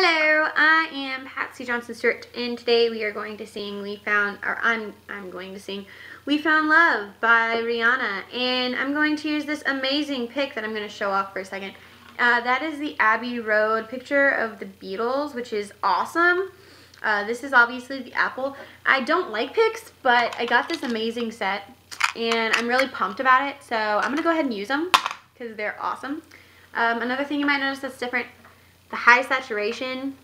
Hello, I am Patsy Johnson Stewart, and today we are going to sing We Found, or I'm, I'm going to sing We Found Love by Rihanna, and I'm going to use this amazing pick that I'm going to show off for a second. Uh, that is the Abbey Road picture of the Beatles, which is awesome. Uh, this is obviously the Apple. I don't like picks, but I got this amazing set, and I'm really pumped about it, so I'm going to go ahead and use them, because they're awesome. Um, another thing you might notice that's different the high saturation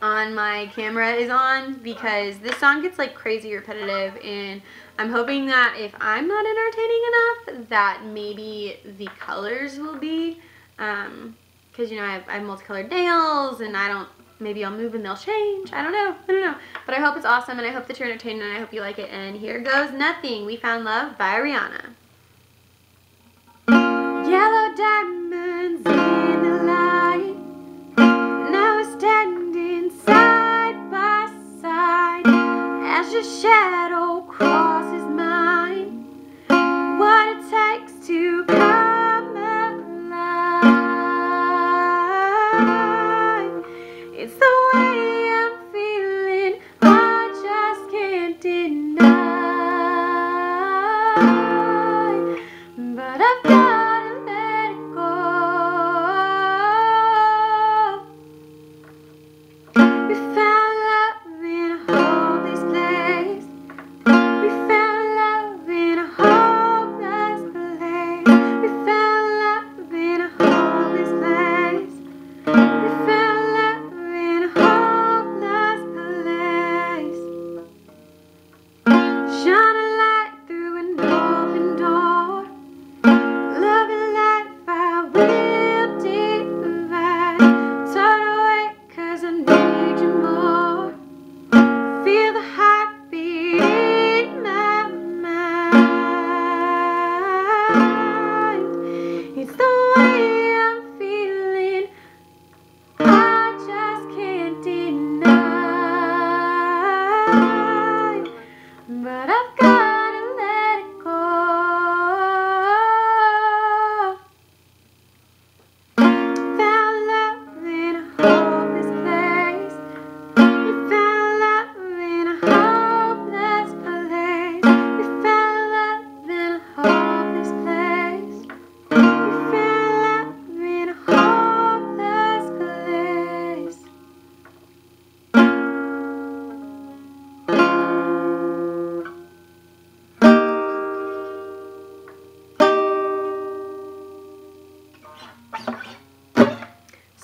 on my camera is on because this song gets like crazy repetitive and I'm hoping that if I'm not entertaining enough that maybe the colors will be um because you know I have, I have multicolored nails and I don't maybe I'll move and they'll change. I don't know. I don't know. But I hope it's awesome and I hope that you're entertained and I hope you like it. And here goes nothing we found love by Rihanna. Yellow diamonds your shadow crosses mine. What it takes to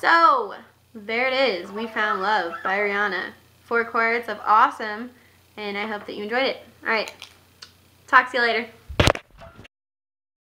So, there it is. We Found Love by Rihanna. Four chords of awesome, and I hope that you enjoyed it. Alright, talk to you later.